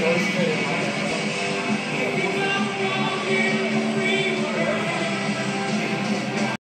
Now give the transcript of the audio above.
goes to